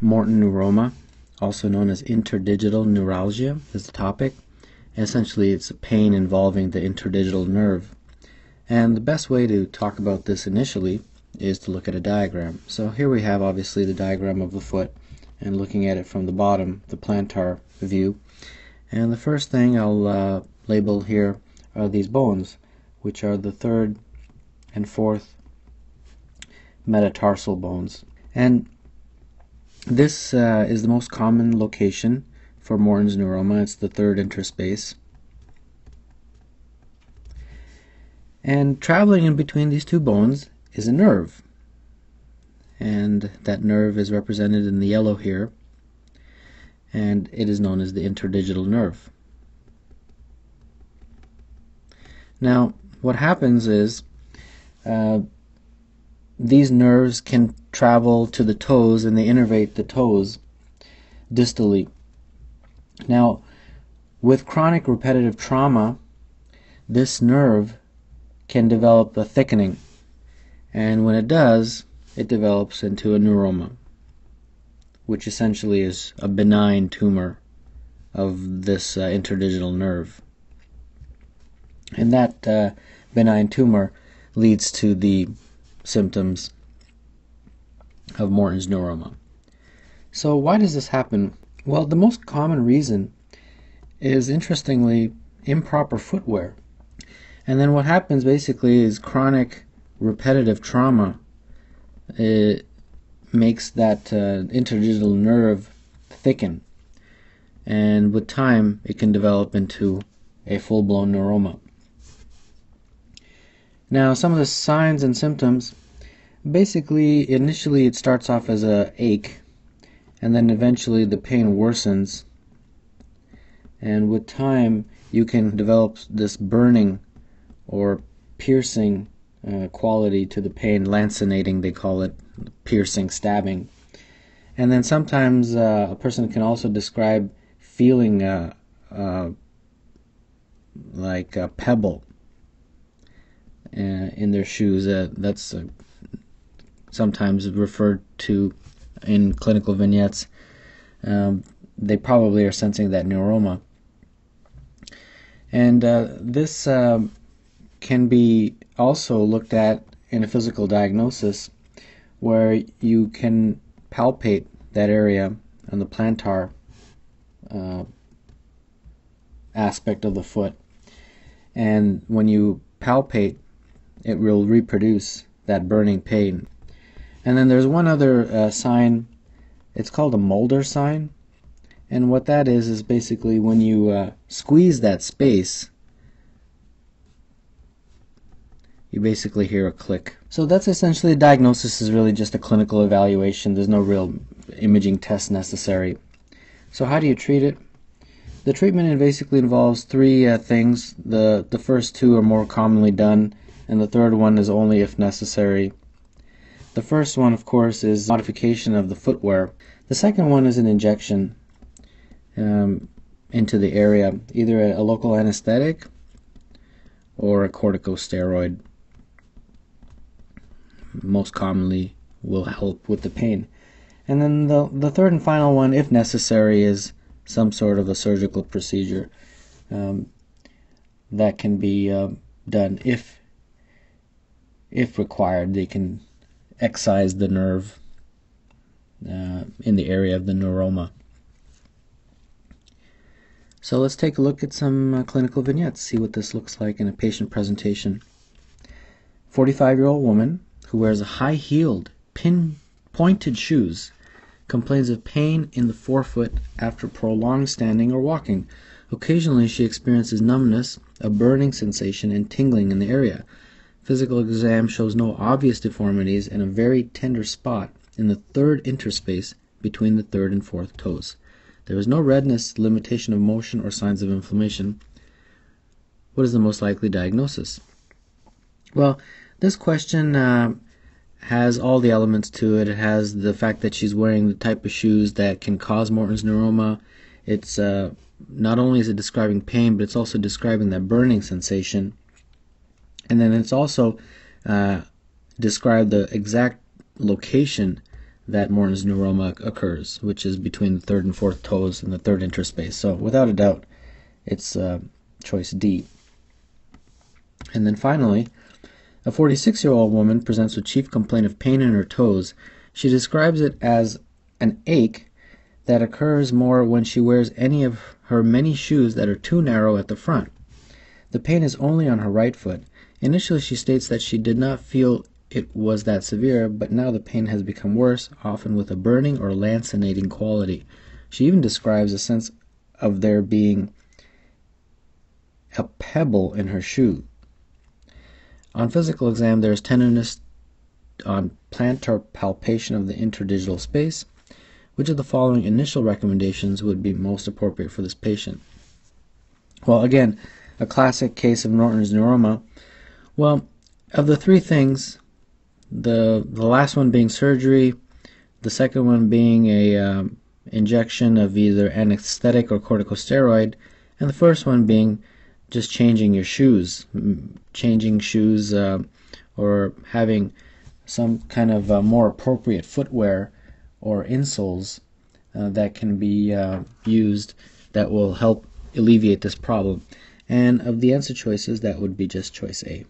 Morton neuroma, also known as interdigital neuralgia, is the topic. essentially, it's a pain involving the interdigital nerve. And the best way to talk about this initially is to look at a diagram. So here we have obviously the diagram of the foot and looking at it from the bottom, the plantar view. And the first thing I'll uh, label here are these bones, which are the third and fourth metatarsal bones. And this uh, is the most common location for Morton's neuroma. It's the third interspace. And traveling in between these two bones is a nerve. And that nerve is represented in the yellow here. And it is known as the interdigital nerve. Now, what happens is uh, these nerves can travel to the toes and they innervate the toes distally. Now, with chronic repetitive trauma, this nerve can develop a thickening. And when it does, it develops into a neuroma, which essentially is a benign tumor of this uh, interdigital nerve. And that uh, benign tumor leads to the symptoms of Morton's neuroma. So, why does this happen? Well, the most common reason is interestingly improper footwear. And then what happens basically is chronic repetitive trauma it makes that uh, interdigital nerve thicken. And with time, it can develop into a full blown neuroma. Now, some of the signs and symptoms basically, initially, it starts off as a ache, and then eventually the pain worsens. And with time, you can develop this burning or piercing uh, quality to the pain, lancinating, they call it, piercing, stabbing. And then sometimes uh, a person can also describe feeling uh, uh like a pebble in their shoes. Uh, that's uh, sometimes referred to in clinical vignettes. Um, they probably are sensing that neuroma. And uh, this um, can be also looked at in a physical diagnosis where you can palpate that area on the plantar uh, aspect of the foot. And when you palpate it will reproduce that burning pain. And then there's one other uh, sign, it's called a Mulder sign. And what that is, is basically when you uh, squeeze that space, you basically hear a click. So that's essentially a diagnosis is really just a clinical evaluation. There's no real imaging test necessary. So how do you treat it? The treatment basically involves three uh, things. The the first two are more commonly done and the third one is only if necessary. The first one, of course, is modification of the footwear. The second one is an injection um, into the area, either a, local anesthetic or a corticosteroid. Most commonly will help with the pain. And then the, the third and final one, if necessary, is some sort of a surgical procedure um, that can be uh, done if if required, they can excise the nerve uh, in the area of the neuroma. So let's take a look at some uh, clinical vignettes, see what this looks like in a patient presentation. 45 year old woman who wears a high heeled, pin pointed shoes complains of pain in the forefoot after prolonged standing or walking. Occasionally she experiences numbness, a burning sensation, and tingling in the area. Physical exam shows no obvious deformities and a very tender spot in the third interspace between the third and fourth toes. There is no redness, limitation of motion, or signs of inflammation. What is the most likely diagnosis? Well, this question uh, has all the elements to it. It has the fact that she's wearing the type of shoes that can cause Morton's neuroma. It's uh, not only is it describing pain, but it's also describing that burning sensation. And then it's also uh, described the exact location that Morton's neuroma occurs, which is between the third and fourth toes in the third interspace. So without a doubt, it's uh, choice D. And then finally, a 46 year old woman presents with chief complaint of pain in her toes. She describes it as an ache that occurs more when she wears any of her many shoes that are too narrow at the front. The pain is only on her right foot. Initially, she states that she did not feel it was that severe, but now the pain has become worse, often with a burning or lancinating quality. She even describes a sense of there being a pebble in her shoe. On physical exam, there is tenderness on plantar palpation of the interdigital space. Which of the following initial recommendations would be most appropriate for this patient? Well, again, a classic case of Morton's neuroma. Well, of the three things, the the last one being surgery, the second one being a um, injection of either anesthetic or corticosteroid, and the first one being just changing your shoes, changing shoes, uh, or having some kind of uh, more appropriate footwear or insoles uh, that can be uh, used that will help alleviate this problem. And of the answer choices, that would be just choice A.